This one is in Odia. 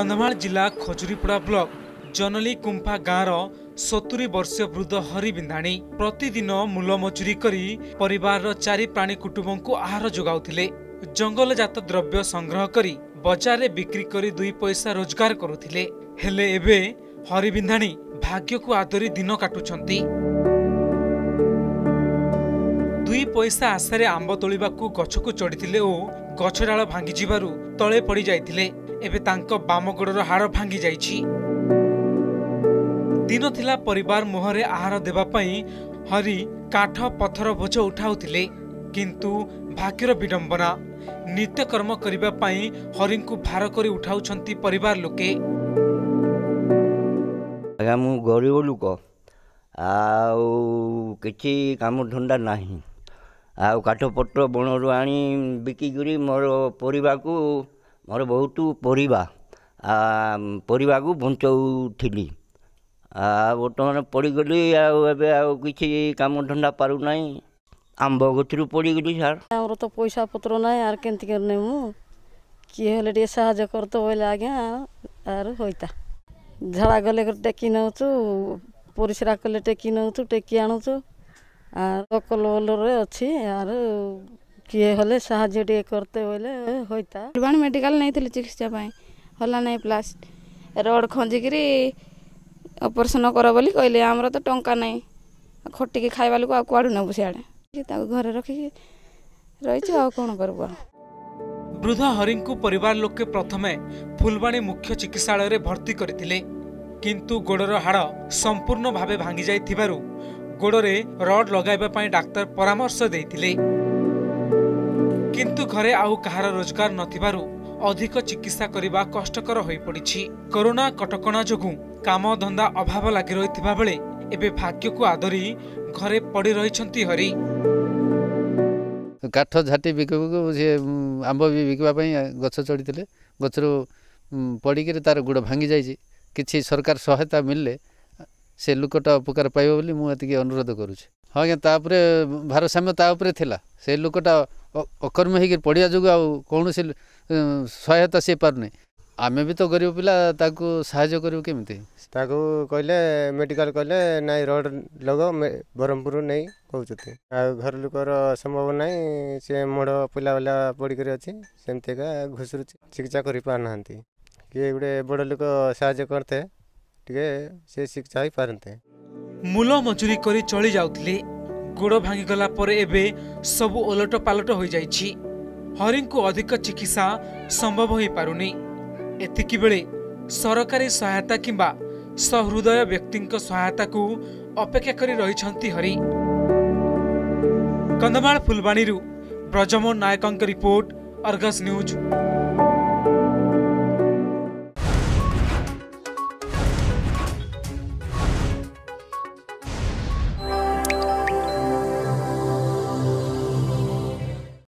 କନ୍ଧମାଳ ଜିଲ୍ଲା ଖଜୁରୀପଡ଼ା ବ୍ଲକ ଜନଲି କୁମ୍ଫା ଗାଁର ସତୁରି ବର୍ଷୀୟ ବୃଦ୍ଧ ହରି ବିନ୍ଧାଣୀ ପ୍ରତିଦିନ ମୂଲ ମଜୁରୀ କରି ପରିବାରର ଚାରି ପ୍ରାଣୀ କୁଟୁମ୍ବଙ୍କୁ ଆହାର ଯୋଗାଉଥିଲେ। ଜଙ୍ଗଲଜାତ ଦ୍ରବ୍ୟ ସଂଗ୍ରହ କରି ବଜାରରେ ବିକ୍ରି କରି ଦୁଇ ପଇସା ରୋଜଗାର କରୁଥିଲେ। ହେଲେ ଏବେ ହରି ବିନ୍ଧାଣୀ ଭାଗ୍ୟକୁ ଆଦରି ଦିନ କାଟୁଛନ୍ତି। ଦୁଇ ପଇସା ଆଶାରେ ଆମ୍ବ ତୋଳିବାକୁ ଗଛକୁ ଚଢିଥିଲେ ଓ ଗଛ ଡାଳ ଭାଙ୍ଗିଯିବାରୁ ତଳେ ପଡି ଯାଇଥିଲେ ଏବେ ତାଙ୍କ ବାମ ଗୋଡର ହାଡ଼ ଭାଙ୍ଗି ଯାଇଛି। ଦିନ ଥିଲା ପରିବାର ମୁହଁରେ ଆହାର ଦେବା ପାଇଁ ହରି କାଠ ପଥର ବୋଝ ଉଠାଉଥିଲେ କିନ୍ତୁ ଭାଗ୍ୟର ବିଡମ୍ବନା ନିତ୍ୟକର୍ମ କରିବା ପାଇଁ ହରିଙ୍କୁ ଭାର କରି ଉଠାଉଛନ୍ତି ପରିବାର ଲୋକେ। ଆଜ୍ଞା ମୁଁ ଗରିବ ଲୋକ। ଆଉ କିଛି କାମ ଧନ୍ଦା ନାହିଁ। ଆଉ କାଠପତ୍ର ବଣରୁ ଆଣି ବିକିକରି ମୋର ପରିବାକୁ ମୋର ବହୁତ ପରିବା ଆ, ପରିବାକୁ ବଞ୍ଚଉଥିଲି। ଆଉ ବର୍ତ୍ତମାନ ପଡ଼ିଗଲି ଆଉ ଏବେ ଆଉ କିଛି କାମ ଧନ୍ଦା ପାରୁନାହିଁ। ଆମ୍ବ ଗଛରୁ ପଡ଼ିଗଲି ସାର୍। ଆମର ତ ପଇସା ପତ୍ର ନାହିଁ ଆର୍ କେମିତି କରି ନେମୁ କିଏ ହେଲେ ଟିକେ ସାହାଯ୍ୟ କରତ ବୋଇଲେ ଆଜ୍ଞା ଆର୍ ହୋଇତା। ଝାଡ଼ା ଗଲେ ଟେକି ନେଉଛୁ ପରିସ୍ରା କଲେ ଟେକି ନେଉଛୁ ଟେକି ଆଣୁଛୁ ଆର୍ ଅକଲ ବଲରେ ଅଛି ଆର୍ କିଏ ହେଲେ ସାହାଯ୍ୟ ଟିକେ କରତେ ବୋଇଲେ ହୋଇତା। ଫୁଲବାଣୀ ମେଡ଼ିକାଲ ନେଇଥିଲି ଚିକିତ୍ସା ପାଇଁ। ହେଲା ନାହିଁ ପ୍ଲାସ୍ ରଡ଼ ଖଞ୍ଜିକିରି ଅପରେସନ୍ କର ବୋଲି କହିଲେ। ଆମର ତ ଟଙ୍କା ନାହିଁ। ଆଉ ଖଟିକି ଖାଇବା ଲୋକ ଆଉ କୁଆଡ଼ୁ ନେବୁ ସିଆଡ଼େ? ତାକୁ ଘରେ ରଖିକି ରହିଛୁ ଆଉ କ'ଣ କରିବୁ ଆଉ? ବୃଦ୍ଧ ହରିଙ୍କୁ ପରିବାର ଲୋକେ ପ୍ରଥମେ ଫୁଲବାଣୀ ମୁଖ୍ୟ ଚିକିତ୍ସାଳୟରେ ଭର୍ତ୍ତି କରିଥିଲେ। କିନ୍ତୁ ଗୋଡର ହାଡ଼ ସମ୍ପୂର୍ଣ୍ଣ ଭାବେ ଭାଙ୍ଗି ଯାଇଥିବାରୁ ଗୋଡରେ ରଡ୍ ଲଗାଇବା ପାଇଁ ଡାକ୍ତର ପରାମର୍ଶ ଦେଇଥିଲେ। କିନ୍ତୁ ଘରେ ଆଉ କାହାର ରୋଜଗାର ନଥିବାରୁ ଅଧିକ ଚିକିତ୍ସା କରିବା କଷ୍ଟକର ହୋଇପଡ଼ିଛି। କରୋନା କଟକଣା ଯୋଗୁଁ କାମ ଧନ୍ଦା ଅଭାବ ଲାଗି ରହିଥିବା ବେଳେ ଏବେ ଭାଗ୍ୟକୁ ଆଦରି ଘରେ ପଡ଼ି ରହିଛନ୍ତି ହରି। କାଠ ଝାଟି ବିକିବାକୁ ସେ ଉଁ, ଆମ୍ବ ବି ବିକିବା ପାଇଁ ଗଛ ଚଢ଼ିଥିଲେ। ଗଛରୁ ପଡ଼ିକିରି ତାର ଗୋଡ଼ ଭାଙ୍ଗି ଯାଇଛି। କିଛି ସରକାର ସହାୟତା ମିଳିଲେ ସେ ଲୋକଟା ଉପକାର ପାଇବ ବୋଲି ମୁଁ ଏତିକି ଅନୁରୋଧ କରୁଛି। ହଁ ଆଜ୍ଞା ତାପରେ ଭାରସାମ୍ୟ ତା ଉପରେ ଥିଲା। ସେ ଲୋକଟା ଅକର୍ମ ହେଇକି ପଡ଼ିବା ଯୋଗୁଁ ଆଉ କୌଣସି ଉଁ, ସହାୟତା ସେ ପାରୁନି। ଆମେ ବି ତ ଗରିବ ପିଲା ତାକୁ ସାହାଯ୍ୟ କରିବୁ କେମିତି? ତାକୁ କହିଲେ ମେଡ଼ିକାଲ କହିଲେ ନାଇଁ ରଡ଼ ଲଗାଅ ମେ- ବ୍ରହ୍ମପୁର ନେଇ କହୁଛନ୍ତି ଆଉ ଘର ଲୋକର ସମ୍ଭବ ନାହିଁ ସେ ମୋଡ଼ ପିଲା ବାଲା ପଡ଼ିକରି ଅଛି ସେମିତିକା ଘୁଷୁରୁଛି ଚିକିତ୍ସା କରିପାରୁନାହାନ୍ତି। କିଏ ଗୋଟେ ବଡ଼ ଲୋକ ସାହାଯ୍ୟ କରିତେ ଟିକେ ସେ ଚିକିତ୍ସା ହେଇପାରନ୍ତେ। ମୂଲ ମଜୁରୀ କରି ଚଳି ଯାଉଥିଲେ ଗୋଡ଼ ଭାଙ୍ଗିଗଲା ପରେ ଏବେ ସବୁ ଓଲଟ ପାଲଟ ହୋଇଯାଇଛି। ହରିଙ୍କୁ ଅଧିକ ଚିକିତ୍ସା ସମ୍ଭବ ହୋଇପାରୁନି। ଏତିକିବେଳେ ସରକାରୀ ସହାୟତା କିମ୍ବା ସହୃଦୟ ବ୍ୟକ୍ତିଙ୍କ ସହାୟତାକୁ ଅପେକ୍ଷା କରି ରହିଛନ୍ତି ହରି। କନ୍ଧମାଳ ଫୁଲବାଣୀରୁ ବ୍ରଜମୋହନ ନାୟକଙ୍କ ରିପୋର୍ଟ ଅର୍ଗସ୍ ନ୍ୟୁଜ୍।